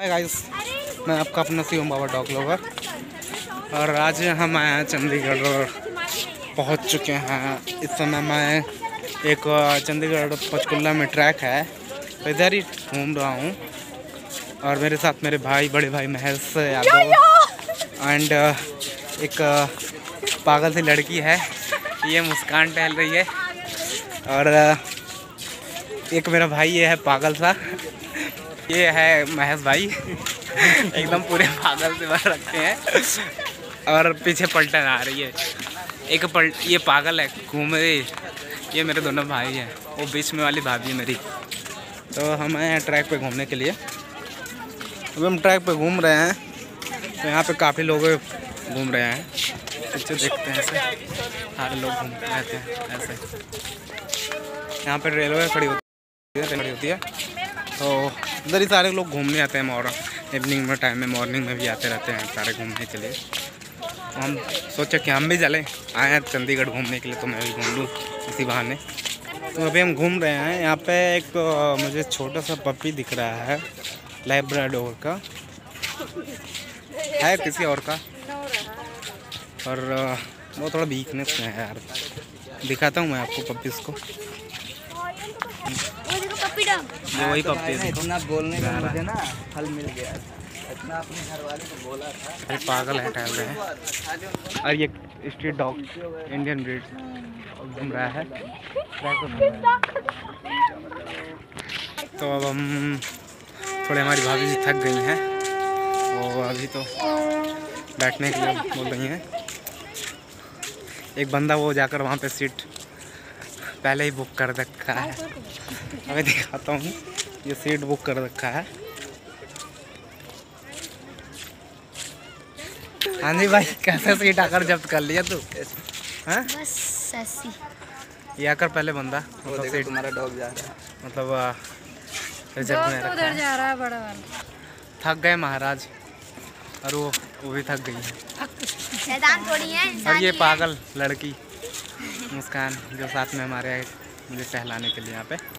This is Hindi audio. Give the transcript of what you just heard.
हाय गाइस मैं आपका अपना शिवम बाबा डॉग लवर और आज हम आए हैं चंडीगढ़ और पहुँच चुके हैं। इस समय मैं एक चंडीगढ़ पंचकुल्ला में ट्रैक है। तो इधर ही घूम रहा हूँ। और मेरे साथ मेरे भाई बड़े भाई महेश यादव। एंड एक पागल सी लड़की है। ये मुस्कान टहल रही है। और एक मेरा भाई ये है पागल सा। ये है महेश भाई। एकदम पूरे पागल से भर रखते हैं। और पीछे पलटन आ रही है। एक पलट ये पागल है, घूम रही ये मेरे दोनों भाई हैं। वो बीच में वाली भाभी है मेरी। तो हम आए हैं ट्रैक पे घूमने के लिए। अभी हम ट्रैक पे घूम रहे हैं। तो यहाँ पे काफ़ी लोग घूम रहे हैं। पीछे देखते हैं ऐसे। सारे लोग घूमते रहते हैं ऐसे। यहाँ पे रेलवे खड़ी होती है खड़ी होती है। तो इधर ही सारे लोग घूमने आते हैं मॉर्निंग इवनिंग में टाइम में मॉर्निंग में भी आते रहते हैं सारे घूमने के लिए। तो हम सोचे कि हम भी चलें। आए हैं चंडीगढ़ घूमने के लिए तो मैं भी घूम लूँ इसी बहाने। तो अभी हम घूम रहे हैं। यहाँ पे एक मुझे छोटा सा पपी दिख रहा है लाइब्राडोर का। है किसी और का? और वो थोड़ा वीकनेस में है यार। दिखाता हूँ मैं आपको पपीज़ को। ये वही पप्पी है इतना बोलने का मुझे ना फल मिल गया इतना अपने घर वाले को बोला था। अरे पागल है टहल रहे हैं। और ये स्ट्रीट डॉग इंडियन ब्रीड घूम रहा है। तो अब हम थोड़े हमारी भाभी जी थक गई हैं। वो अभी तो बैठने के लिए बोल रही हैं। एक बंदा वो जाकर वहाँ पे सीट पहले ही बुक कर रखा है। अभी दिखाता हूँ। ये सीट बुक कर रखा है। हाँ जी भाई कैसे सीट आकर जब्त कर लिया तू? हाँ? ये आकर पहले बंदा मतलब सीट तुम्हारा डॉग जा रहा है। मतलब रिज़र्व में रखा। उधर जा रहा है बड़ा वाला। थक गए महाराज। और वो वो भी थक गई है। शैतान थोड़ी है और ये पागल लड़की। मुस्कान जो साथ में हमारे मुझे टहलाने के लिए यहाँ पे।